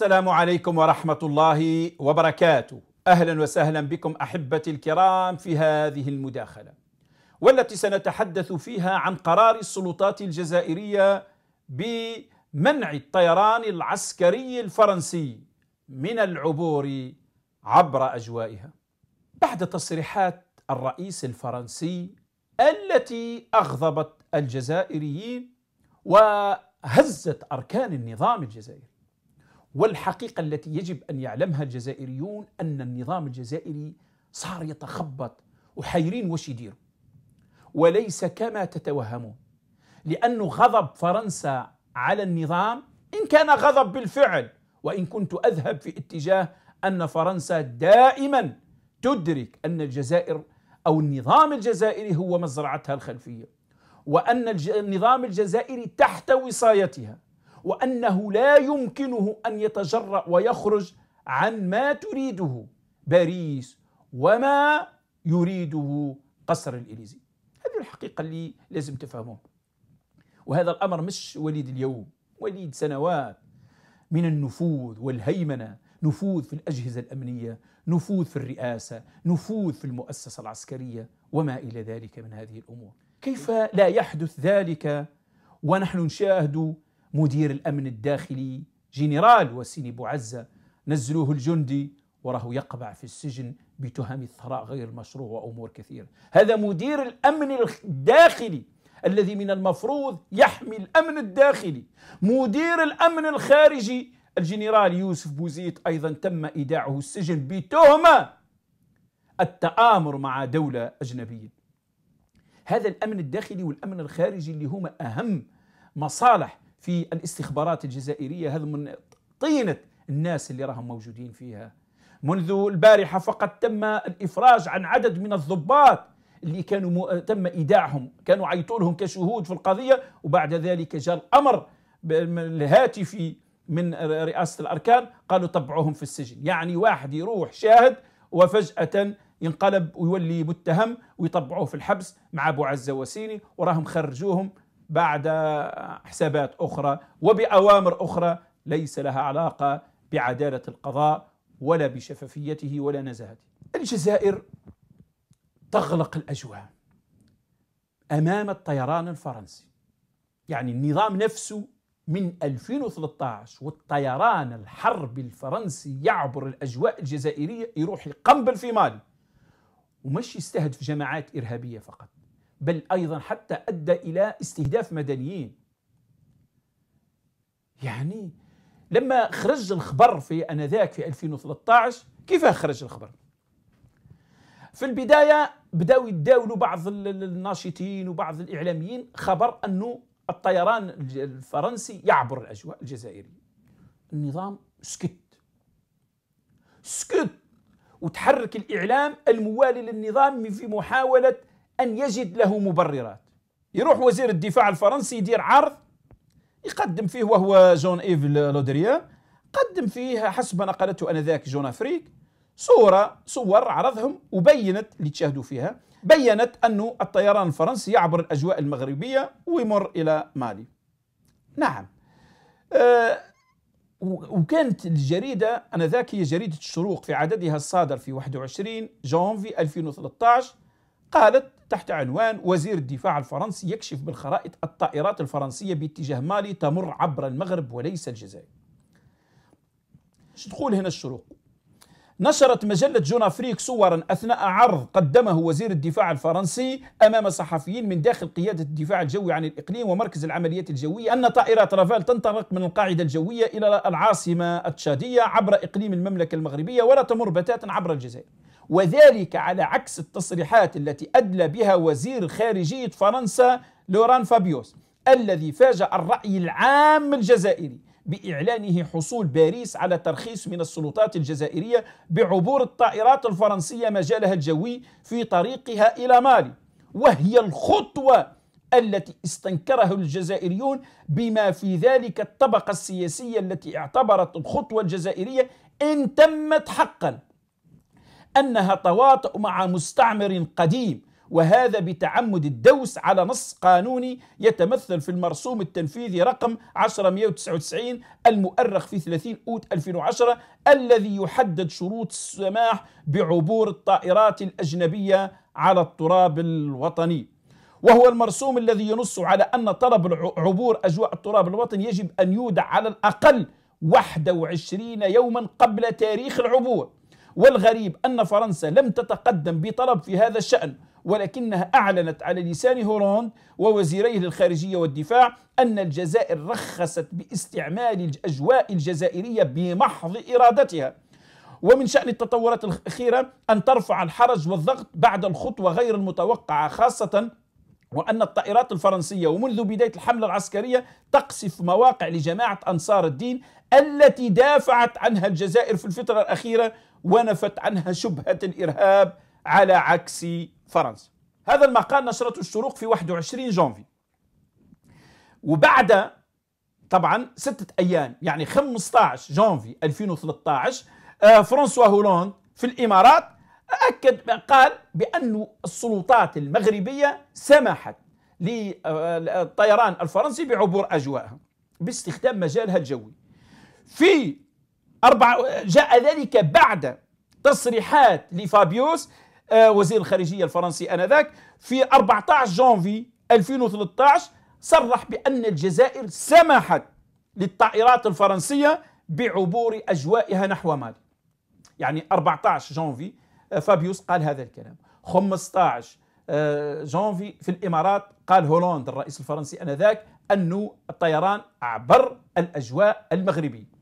السلام عليكم ورحمة الله وبركاته. أهلا وسهلا بكم أحبتي الكرام في هذه المداخلة والتي سنتحدث فيها عن قرار السلطات الجزائرية بمنع الطيران العسكري الفرنسي من العبور عبر أجوائها. بعد تصريحات الرئيس الفرنسي التي أغضبت الجزائريين وهزت أركان النظام الجزائري والحقيقة التي يجب أن يعلمها الجزائريون أن النظام الجزائري صار يتخبط وحيرين وش يديروا وليس كما تتوهمون لأنه غضب فرنسا على النظام إن كان غضب بالفعل وإن كنت أذهب في اتجاه أن فرنسا دائما تدرك أن الجزائر أو النظام الجزائري هو مزرعتها الخلفية وأن النظام الجزائري تحت وصايتها. وأنه لا يمكنه أن يتجرأ ويخرج عن ما تريده باريس وما يريده قصر الإليزي. هذه الحقيقة اللي لازم تفهموها وهذا الأمر مش وليد اليوم وليد سنوات من النفوذ والهيمنة نفوذ في الأجهزة الأمنية نفوذ في الرئاسة نفوذ في المؤسسة العسكرية وما إلى ذلك من هذه الأمور. كيف لا يحدث ذلك ونحن نشاهد مدير الأمن الداخلي جنرال وسيني بوعزة نزلوه لجندي وراه يقبع في السجن بتهم الثراء غير المشروع وأمور كثيرة هذا مدير الأمن الداخلي الذي من المفروض يحمي الأمن الداخلي. مدير الأمن الخارجي الجنرال يوسف بوزيت أيضا تم إيداعه السجن بتهمة التآمر مع دولة أجنبية. هذا الأمن الداخلي والأمن الخارجي اللي هما أهم مصالح في الاستخبارات الجزائرية هذا من طينة الناس اللي راهم موجودين فيها. منذ البارحة فقط تم الإفراج عن عدد من الضباط اللي كانوا م... تم إيداعهم. كانوا عيطوا لهم كشهود في القضية وبعد ذلك جاء الأمر الهاتفي من رئاسة الأركان قالوا طبعوهم في السجن. يعني واحد يروح شاهد وفجأة ينقلب ويولي متهم ويطبعوه في الحبس مع أبو عزة وسيني وراهم خرجوهم بعد حسابات أخرى وبأوامر أخرى ليس لها علاقة بعدالة القضاء ولا بشفافيته ولا نزاهته. الجزائر تغلق الأجواء أمام الطيران الفرنسي. يعني النظام نفسه من 2013 والطيران الحربي الفرنسي يعبر الأجواء الجزائرية يروح يقنبل في مالي ومش يستهدف جماعات إرهابية فقط بل أيضا حتى أدى إلى استهداف مدنيين. يعني لما خرج الخبر في أنذاك في 2013 كيف خرج الخبر؟ في البداية بدأوا يتداولوا بعض الناشطين وبعض الإعلاميين خبر أنه الطيران الفرنسي يعبر الأجواء الجزائرية. النظام سكت. سكت. وتحرك الإعلام الموالي للنظام في محاولة أن يجد له مبررات. يروح وزير الدفاع الفرنسي يدير عرض يقدم فيه وهو جون إيف لودريان قدم فيه حسب ما نقلته أنذاك جون أفريك صورة صور عرضهم وبينت اللي تشاهدوا فيها بينت أنه الطيران الفرنسي يعبر الأجواء المغربية ويمر إلى مالي. نعم. أه وكانت الجريدة أنذاك هي جريدة الشروق في عددها الصادر في 21 جونفي 2013 قالت تحت عنوان وزير الدفاع الفرنسي يكشف بالخرائط الطائرات الفرنسية باتجاه مالي تمر عبر المغرب وليس الجزائر. تقول هنا الشروق؟ نشرت مجلة جون أفريك صورا أثناء عرض قدمه وزير الدفاع الفرنسي أمام صحفيين من داخل قيادة الدفاع الجوي عن الإقليم ومركز العمليات الجوية أن طائرات رافال تنطلق من القاعدة الجوية إلى العاصمة التشادية عبر إقليم المملكة المغربية ولا تمر بتاتا عبر الجزائر. وذلك على عكس التصريحات التي أدلى بها وزير خارجية فرنسا لوران فابيوس الذي فاجأ الرأي العام الجزائري بإعلانه حصول باريس على ترخيص من السلطات الجزائرية بعبور الطائرات الفرنسية مجالها الجوي في طريقها إلى مالي. وهي الخطوة التي استنكرها الجزائريون بما في ذلك الطبقة السياسية التي اعتبرت الخطوة الجزائرية إن تمت حقا. أنها تواطؤ مع مستعمر قديم وهذا بتعمد الدوس على نص قانوني يتمثل في المرسوم التنفيذي رقم 10199 المؤرخ في 30 أوت 2010 الذي يحدد شروط السماح بعبور الطائرات الأجنبية على التراب الوطني. وهو المرسوم الذي ينص على أن طلب عبور أجواء التراب الوطني يجب أن يودع على الأقل 21 يوما قبل تاريخ العبور. والغريب أن فرنسا لم تتقدم بطلب في هذا الشأن ولكنها أعلنت على لسان هولاند ووزيريه للخارجية والدفاع أن الجزائر رخصت باستعمال الأجواء الجزائرية بمحض إرادتها. ومن شأن التطورات الأخيرة أن ترفع الحرج والضغط بعد الخطوة غير المتوقعة خاصة وأن الطائرات الفرنسية ومنذ بداية الحملة العسكرية تقصف مواقع لجماعة أنصار الدين التي دافعت عنها الجزائر في الفترة الأخيرة ونفت عنها شبهة الإرهاب على عكس فرنسا. هذا المقال نشرته الشروق في 21 جانفي. وبعد طبعا ستة أيام يعني 15 جانفي 2013 آه، فرانسوا هولاند في الإمارات أكد قال بأن السلطات المغربية سمحت للطيران الفرنسي بعبور أجوائها باستخدام مجالها الجوي. في أربع جاء ذلك بعد تصريحات لفابيوس آه، وزير الخارجية الفرنسي آنذاك في 14 جانفي 2013 صرح بأن الجزائر سمحت للطائرات الفرنسية بعبور أجوائها نحو مالي. يعني 14 جانفي آه، فابيوس قال هذا الكلام. 15 آه، جانفي في الإمارات قال هولاند الرئيس الفرنسي آنذاك أن الطيران عبر الأجواء المغربية.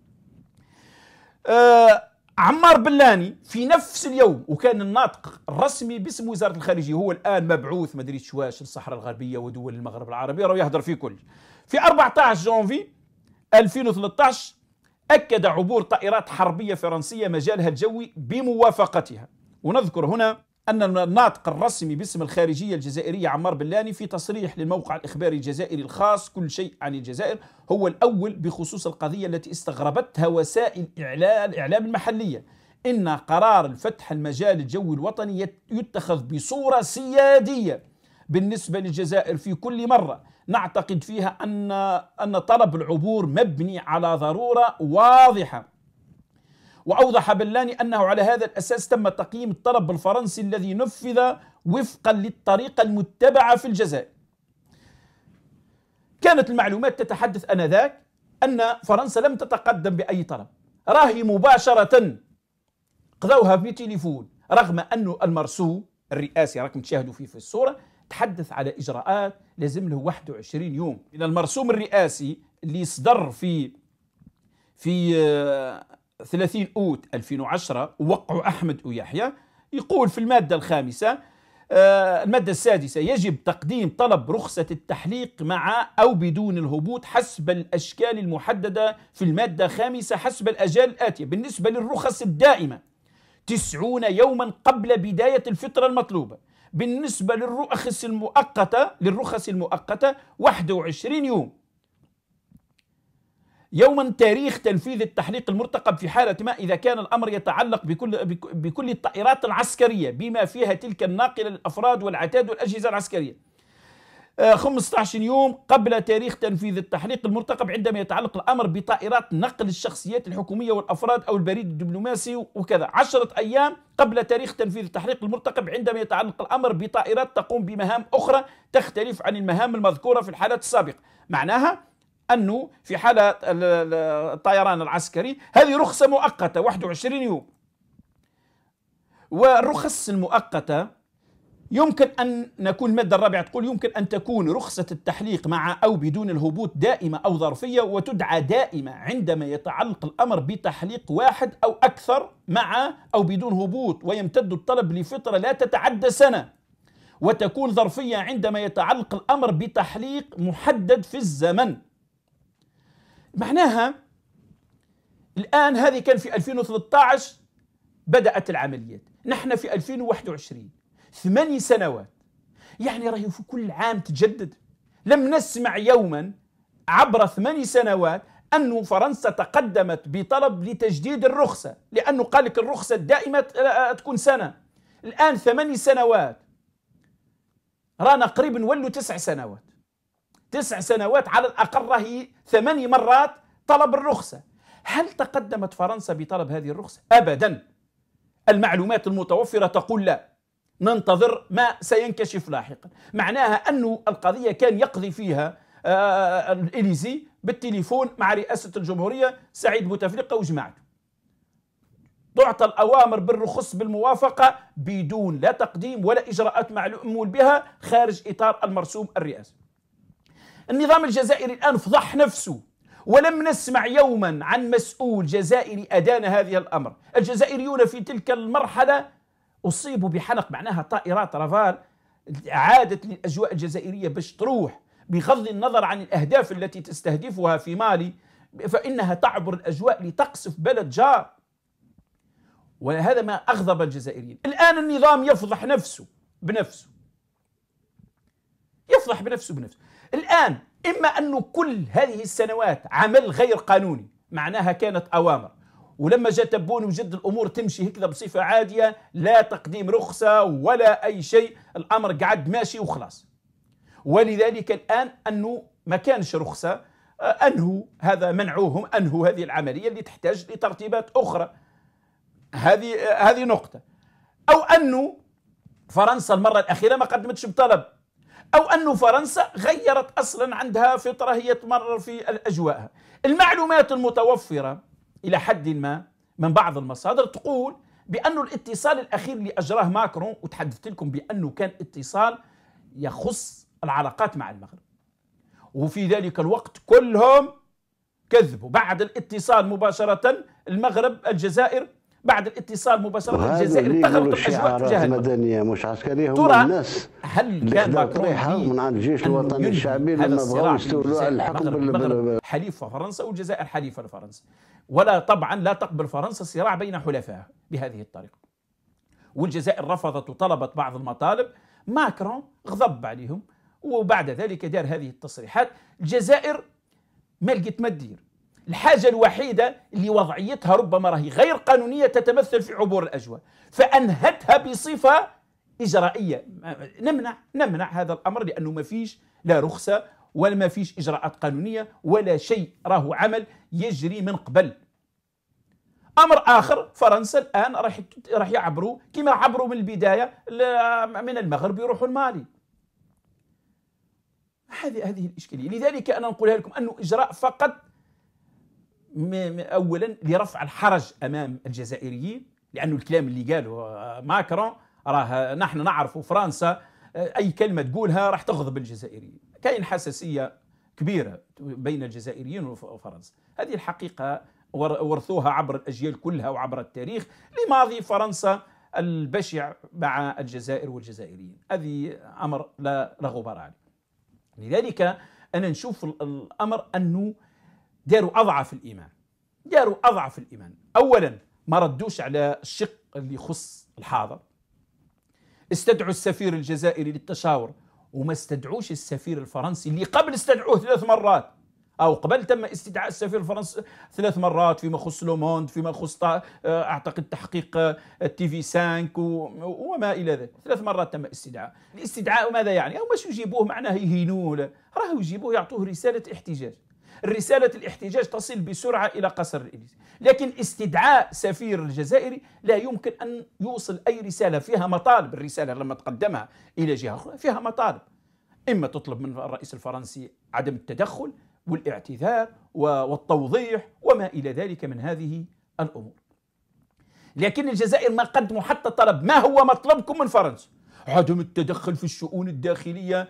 آه عمار بلاني في نفس اليوم وكان الناطق الرسمي باسم وزارة الخارجية هو الآن مبعوث ما أدري شواش للصحراء الغربية ودول المغرب العربي راه يهضر في كل. في 14 جونفي 2013 أكد عبور طائرات حربية فرنسية مجالها الجوي بموافقتها. ونذكر هنا أن الناطق الرسمي باسم الخارجية الجزائرية عمار بلاني في تصريح للموقع الإخباري الجزائري الخاص كل شيء عن الجزائر هو الأول بخصوص القضية التي استغربتها وسائل الإعلام المحلية إن قرار الفتح المجال الجوي الوطني يتخذ بصورة سيادية بالنسبة للجزائر في كل مرة. نعتقد فيها أن أن طلب العبور مبني على ضرورة واضحة. وأوضح بلاني أنه على هذا الأساس تم تقييم الطلب الفرنسي الذي نفذ وفقا للطريقة المتبعة في الجزائر كانت المعلومات تتحدث أنذاك أن فرنسا لم تتقدم بأي طلب. راهي مباشرة. قضوها بتليفون رغم أن المرسو الرئاسي راكم تشاهدوا فيه في الصورة تحدث على إجراءات لازم له 21 يوم. من المرسوم الرئاسي اللي صدر في في 30 أوت 2010 وقع أحمد ويحيى يقول في المادة الخامسة آه، المادة السادسة يجب تقديم طلب رخصة التحليق مع أو بدون الهبوط حسب الأشكال المحددة في المادة الخامسة حسب الأجال الآتية. بالنسبة للرخص الدائمة تسعون يوما قبل بداية الفترة المطلوبة. بالنسبة للرخص المؤقتة للرخص المؤقتة 21 يوم. يوما تاريخ تنفيذ التحليق المرتقب في حالة ما إذا كان الأمر يتعلق بكل, بكل الطائرات العسكرية بما فيها تلك الناقلة للأفراد والعتاد والأجهزة العسكرية. 15 آه، يوم قبل تاريخ تنفيذ التحليق المرتقب عندما يتعلق الأمر بطائرات نقل الشخصيات الحكومية والأفراد أو البريد الدبلوماسي وكذا. عشرة أيام قبل تاريخ تنفيذ التحليق المرتقب عندما يتعلق الأمر بطائرات تقوم بمهام أخرى تختلف عن المهام المذكورة في الحالات السابقة. معناها أنه في حالة الطيران العسكري هذه رخصة مؤقتة 21 يوم. والرخص المؤقتة يمكن أن نكون المادة الرابعة تقول يمكن أن تكون رخصة التحليق مع أو بدون الهبوط دائمة أو ظرفية وتدعى دائمة عندما يتعلق الأمر بتحليق واحد أو أكثر مع أو بدون هبوط ويمتد الطلب لفترة لا تتعدى سنة. وتكون ظرفية عندما يتعلق الأمر بتحليق محدد في الزمن. معناها الآن هذه كان في 2013 بدأت العمليات. نحن في 2021 ثماني سنوات. يعني راهي في كل عام تجدد. لم نسمع يوما عبر ثماني سنوات أن فرنسا تقدمت بطلب لتجديد الرخصة لأنه قال لك الرخصة الدائمة تكون سنة. الآن ثماني سنوات. رانا قريب نولوا تسع سنوات. تسع سنوات على الأقل راهي ثماني مرات طلب الرخصة. هل تقدمت فرنسا بطلب هذه الرخصة؟ أبدا. المعلومات المتوفرة تقول لا. ننتظر ما سينكشف لاحقا. معناها أن القضية كان يقضي فيها آه، الإليزي بالتليفون مع رئاسة الجمهورية سعيد بوتفليقة وجماعته. تعطى الأوامر بالرخص بالموافقة بدون لا تقديم ولا إجراءات معلوم بها خارج إطار المرسوم الرئاسي. النظام الجزائري الآن فضح نفسه. ولم نسمع يوما عن مسؤول جزائري أدان هذه الأمر. الجزائريون في تلك المرحلة أصيبوا بحنق معناها طائرات رافال عادت للأجواء الجزائرية باش تروح بغض النظر عن الأهداف التي تستهدفها في مالي فإنها تعبر الأجواء لتقصف بلد جار. وهذا ما أغضب الجزائريين. الآن النظام يفضح نفسه بنفسه. يفضح بنفسه بنفسه. الآن إما أنه كل هذه السنوات عمل غير قانوني معناها كانت أوامر. ولما جاء تبون وجد الأمور تمشي هكذا بصفة عادية لا تقديم رخصة ولا أي شيء الأمر قعد ماشي وخلاص. ولذلك الآن أنه ما كانش رخصة آه، انهوا هذا منعوهم انهوا هذه العملية اللي تحتاج لترتيبات أخرى. هذه آه، هذه نقطة. أو أنه فرنسا المرة الأخيرة ما قدمتش بطلب. أو أنه فرنسا غيرت أصلا عندها فطرة هي تمرر في اجواءها المعلومات المتوفرة إلى حد ما من بعض المصادر تقول بأن الاتصال الأخير اللي أجراه ماكرون وتحدثت لكم بأنه كان اتصال يخص العلاقات مع المغرب. وفي ذلك الوقت كلهم كذبوا. بعد الاتصال مباشرة المغرب الجزائر بعد الاتصال مباشرة الجزائر اتخذت الأجواء تجاه مدنية مش عسكرية هم الناس. هل كان ماكرون من عند الجيش الوطني الشعبي لما بغوا يستولوا على الحكم حليف فرنسا والجزائر حليفة لفرنسا. ولا طبعا لا تقبل فرنسا صراع بين حلفائها بهذه الطريقة. والجزائر رفضت وطلبت بعض المطالب. ماكرون غضب عليهم. وبعد ذلك دار هذه التصريحات. الجزائر ما لقيت ما تدير الحاجة الوحيدة اللي وضعيتها ربما راهي غير قانونية تتمثل في عبور الأجواء فأنهتها بصفة إجرائية. نمنع نمنع هذا الأمر لأنه ما فيش لا رخصة ولا ما فيش إجراءات قانونية ولا شيء راه عمل يجري من قبل. أمر آخر فرنسا الآن راح راح يعبروا كما عبروا من البداية من المغرب يروحوا المالي هذه هذه الإشكالية. لذلك أنا نقولها لكم أنه إجراء فقط اولا لرفع الحرج أمام الجزائريين لأنه الكلام اللي قاله ماكرون راه نحن نعرف فرنسا أي كلمة تقولها راح تغضب الجزائريين. كاين حساسية كبيرة بين الجزائريين وفرنسا. هذه الحقيقة ورثوها عبر الأجيال كلها وعبر التاريخ لماضي فرنسا البشع مع الجزائر والجزائريين. هذه أمر لا لا غبار عليه. لذلك أنا نشوف الأمر أنه داروا أضعف الإيمان. داروا أضعف الإيمان. اولا ما ردوش على الشق اللي يخص الحاضر. استدعوا السفير الجزائري للتشاور وما استدعوش السفير الفرنسي اللي قبل استدعوه ثلاث مرات. أو قبل تم استدعاء السفير الفرنسي ثلاث مرات فيما يخص لوموند فيما يخص آه، أعتقد تحقيق TV5 وما إلى ذلك. ثلاث مرات تم استدعاء. الاستدعاء ماذا يعني؟ أو مش يجيبوه؟ معناه يهينوه راهو يجيبوه يعطوه رسالة احتجاج. رسالة الاحتجاج تصل بسرعة إلى قصر الإليزي لكن استدعاء سفير الجزائري لا يمكن أن يوصل أي رسالة. فيها مطالب. الرسالة لما تقدمها إلى جهة أخرى فيها مطالب. إما تطلب من الرئيس الفرنسي عدم التدخل والاعتذار والتوضيح وما إلى ذلك من هذه الأمور. لكن الجزائر ما قدموا حتى طلب. ما هو مطلبكم من فرنسا؟ عدم التدخل في الشؤون الداخلية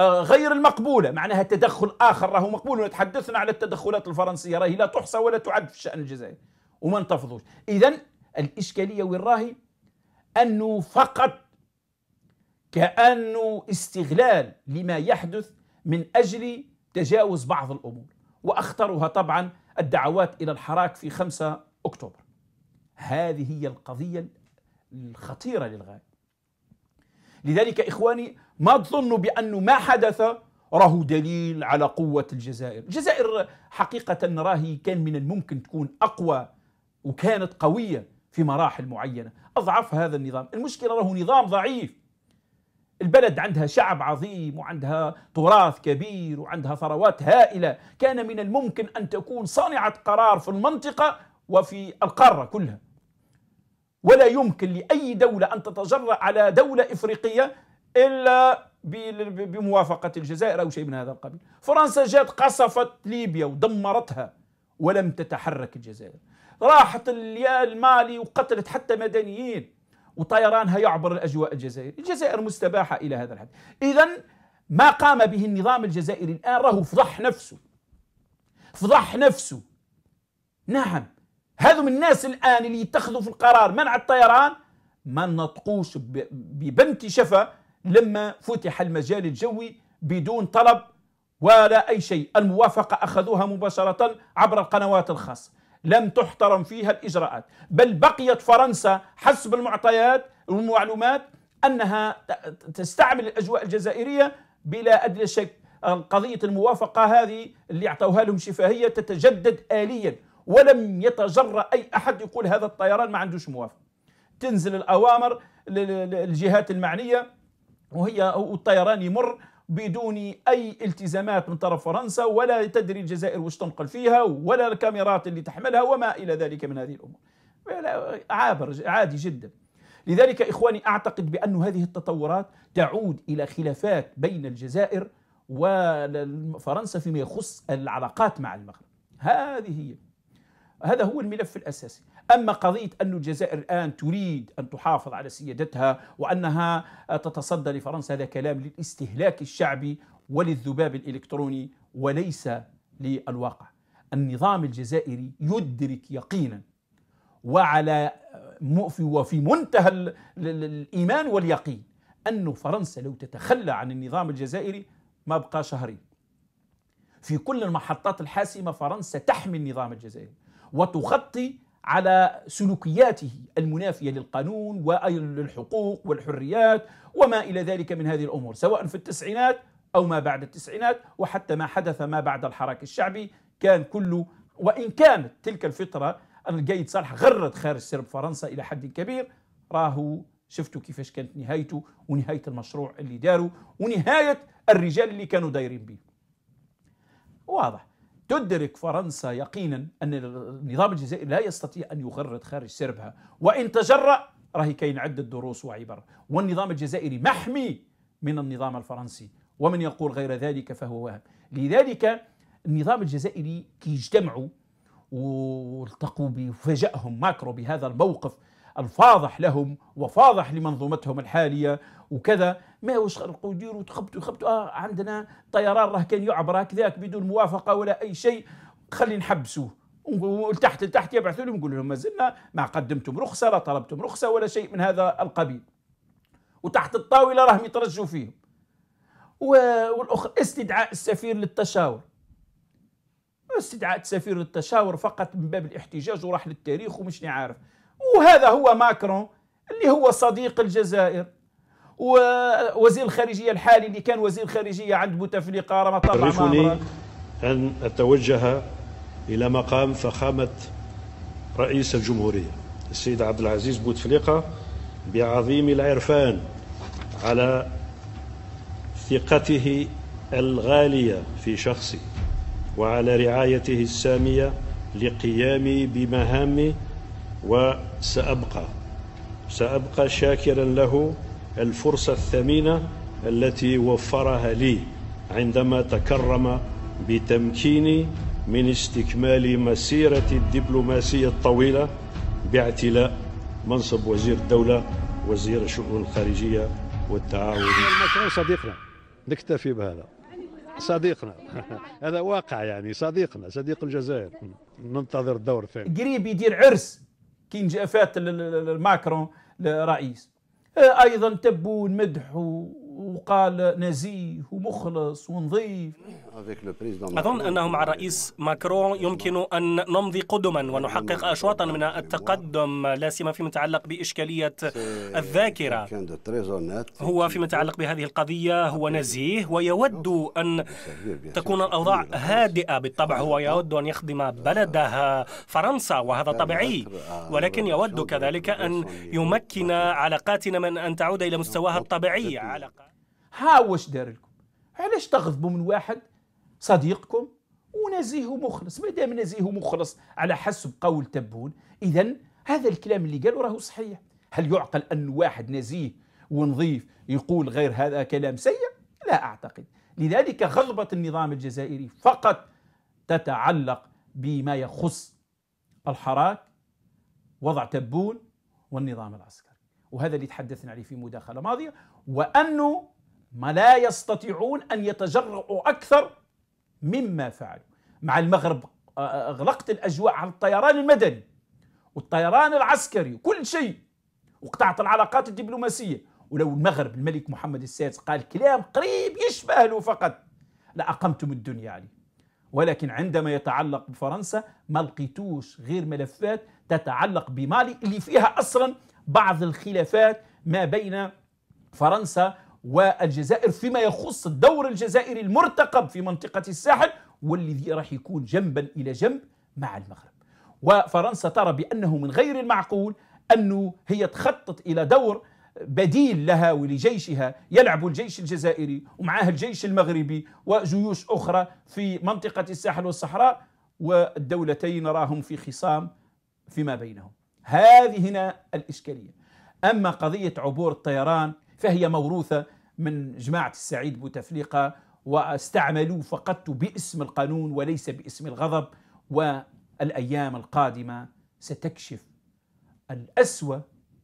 غير المقبولة. معناها تدخل آخر راهو مقبول. ونتحدثنا على التدخلات الفرنسية. راهي لا تحصى ولا تعد في الشأن الجزائري. وما نتفضوش إذا الإشكالية وين راهي؟ أنه فقط كأنه استغلال لما يحدث من أجل تجاوز بعض الأمور. وأخطرها طبعا الدعوات إلى الحراك في 5 أكتوبر. هذه هي القضية الخطيرة للغاية. لذلك إخواني ما تظنوا بأنه ما حدث راه دليل على قوة الجزائر. الجزائر حقيقة راهي كان من الممكن تكون أقوى وكانت قوية في مراحل معينة. أضعف هذا النظام. المشكلة راه نظام ضعيف. البلد عندها شعب عظيم وعندها تراث كبير وعندها ثروات هائلة. كان من الممكن أن تكون صانعة قرار في المنطقة وفي القارة كلها. ولا يمكن لأي دولة أن تتجرأ على دولة إفريقية إلا بموافقة الجزائر أو شيء من هذا القبيل. فرنسا جات قصفت ليبيا ودمرتها ولم تتحرك الجزائر. راحت المالي وقتلت حتى مدنيين وطيرانها يعبر الأجواء الجزائرية. الجزائر مستباحة إلى هذا الحد. إذا ما قام به النظام الجزائري الآن؟ راهو فضح نفسه. فضح نفسه. نعم. هذو من الناس الآن اللي يتخذوا في القرار منع الطيران ما نطقوش ببنت شفا لما فتح المجال الجوي بدون طلب ولا أي شيء. الموافقة أخذوها مباشرة عبر القنوات الخاصة. لم تحترم فيها الإجراءات. بل بقيت فرنسا حسب المعطيات والمعلومات أنها تستعمل الأجواء الجزائرية بلا أدنى شك. قضية الموافقة هذه اللي أعطوها لهم شفاهية تتجدد آليا. ولم يتجرأ أي أحد يقول هذا الطيران ما عندوش موافقة تنزل الأوامر للجهات المعنية وهي والطيران يمر بدون أي التزامات من طرف فرنسا ولا تدري الجزائر وش تنقل فيها ولا الكاميرات اللي تحملها وما إلى ذلك من هذه الأمور. عابر عادي جدا. لذلك إخواني أعتقد بأن هذه التطورات تعود إلى خلافات بين الجزائر وفرنسا فيما يخص العلاقات مع المغرب. هذه هي. هذا هو الملف الأساسي. أما قضية أن الجزائر الآن تريد أن تحافظ على سيادتها وأنها تتصدى لفرنسا هذا كلام للاستهلاك الشعبي وللذباب الإلكتروني وليس للواقع. النظام الجزائري يدرك يقينا وعلى وفي منتهى الإيمان واليقين أن فرنسا لو تتخلى عن النظام الجزائري ما بقى شهرين. في كل المحطات الحاسمة فرنسا تحمي النظام الجزائري. وتغطي على سلوكياته المنافية للقانون وللحقوق والحريات وما إلى ذلك من هذه الأمور سواء في التسعينات أو ما بعد التسعينات وحتى ما حدث ما بعد الحراك الشعبي كان كله وإن كانت تلك الفترة القايد صالح غرد خارج سرب فرنسا إلى حد كبير راهو شفتوا كيفاش كانت نهايته ونهاية المشروع اللي داروا ونهاية الرجال اللي كانوا دايرين به. واضح. تدرك فرنسا يقينا أن النظام الجزائري لا يستطيع أن يغرد خارج سربها. وإن تجرأ راهي كاين عدة دروس وعبر. والنظام الجزائري محمي من النظام الفرنسي ومن يقول غير ذلك فهو وهم لذلك النظام الجزائري كي يجتمعوا والتقوا بفجأهم ماكرو بهذا الموقف. الفاضح لهم وفاضح لمنظومتهم الحالية وكذا. ما واش خلقوا يديروا تخبطوا يخبطوا؟ آه عندنا طيران راه كان يعبر هكذاك بدون موافقة ولا أي شيء. خلي نحبسوه. ولتحت لتحت يبعثوا لهم يقولوا لهم ما زلنا ما قدمتم رخصة لا طلبتم رخصة ولا شيء من هذا القبيل. وتحت الطاولة راهم يترجوا فيهم. والأخر استدعاء السفير للتشاور. استدعاء السفير للتشاور فقط من باب الاحتجاج وراح للتاريخ ومش عارف. وهذا هو ماكرون اللي هو صديق الجزائر. ووزير الخارجية الحالي اللي كان وزير الخارجية عند بوتفليقة راه طلع أن أتوجه إلى مقام فخامة رئيس الجمهورية السيد عبد العزيز بوتفليقة بعظيم العرفان على ثقته الغالية في شخصي وعلى رعايته السامية لقيامي بمهامي وسأبقى. سأبقى شاكرا له الفرصة الثمينة التي وفرها لي عندما تكرم بتمكيني من استكمال مسيرة الدبلوماسية الطويلة باعتلاء منصب وزير الدولة وزير الشؤون الخارجية والتعاون. المشروع صديقنا نكتفي بهذا. صديقنا. هذا واقع يعني صديقنا صديق الجزائر. ننتظر الدور الثاني قريب يدير عرس. كي فات ماكرون رئيس أيضا تبون مدح وقال نزيه ومخلص ونظيف أظن أنه مع الرئيس ماكرون يمكن أن نمضي قدما ونحقق أشواطا من التقدم لا سيما فيما يتعلق بإشكالية الذاكرة. هو فيما يتعلق بهذه القضية هو نزيه ويود أن تكون الأوضاع هادئة. بالطبع هو يود أن يخدم بلدها فرنسا وهذا طبيعي. ولكن يود كذلك أن يمكن علاقاتنا من أن تعود إلى مستواها الطبيعي. علاقات ها واش دار لكم؟ علاش تغضبوا من واحد صديقكم ونزيه مخلص؟ ما دام نزيه مخلص على حسب قول تبون اذا هذا الكلام اللي قاله راهو صحيح. هل يعقل أن واحد نزيه ونظيف يقول غير هذا كلام سيء؟ لا أعتقد. لذلك غضبة النظام الجزائري فقط تتعلق بما يخص الحراك وضع تبون والنظام العسكري. وهذا اللي تحدثنا عليه في مداخلة ماضية وأنه ما لا يستطيعون أن يتجرؤوا أكثر مما فعلوا. مع المغرب أغلقت الأجواء على الطيران المدني والطيران العسكري وكل شيء وقطعت العلاقات الدبلوماسية. ولو المغرب الملك محمد السادس قال كلام قريب يشبه له فقط لأقمتم الدنيا عليه. ولكن عندما يتعلق بفرنسا ما لقيتوش غير ملفات تتعلق بمالي اللي فيها أصلا بعض الخلافات ما بين فرنسا والجزائر فيما يخص الدور الجزائري المرتقب في منطقة الساحل والذي راح يكون جنبا إلى جنب مع المغرب. وفرنسا ترى بأنه من غير المعقول أنه هي تخطط إلى دور بديل لها ولجيشها. يلعب الجيش الجزائري ومعه الجيش المغربي وجيوش أخرى في منطقة الساحل والصحراء والدولتين نراهم في خصام فيما بينهم. هذه هنا الإشكالية. أما قضية عبور الطيران فهي موروثة من جماعة السعيد بوتفليقة واستعملوه فقط باسم القانون وليس باسم الغضب والأيام القادمة ستكشف الأسوأ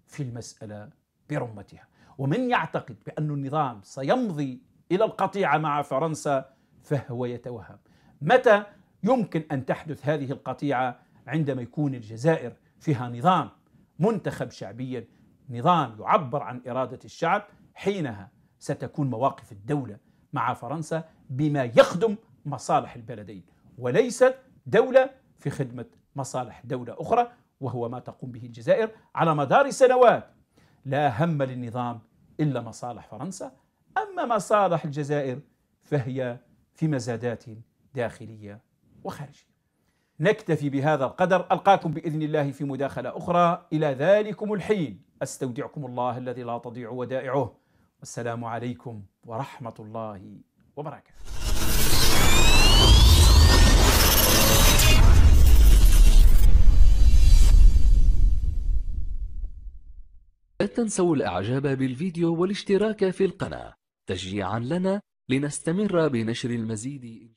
في المسألة برمتها. ومن يعتقد بأن النظام سيمضي إلى القطيعة مع فرنسا فهو يتوهم. متى يمكن أن تحدث هذه القطيعة عندما يكون الجزائر فيها نظام منتخب شعبيا نظام يعبر عن إرادة الشعب حينها ستكون مواقف الدولة مع فرنسا بما يخدم مصالح البلدين وليست دولة في خدمة مصالح دولة أخرى وهو ما تقوم به الجزائر على مدار سنوات. لا هم للنظام إلا مصالح فرنسا أما مصالح الجزائر فهي في مزادات داخلية وخارجية. نكتفي بهذا القدر ألقاكم بإذن الله في مداخلة أخرى. إلى ذلكم الحين. أستودعكم الله الذي لا تضيع ودائعه. والسلام عليكم ورحمة الله وبركاته. لا تنسوا الإعجاب بالفيديو والاشتراك في القناة. تشجيعا لنا لنستمر بنشر المزيد.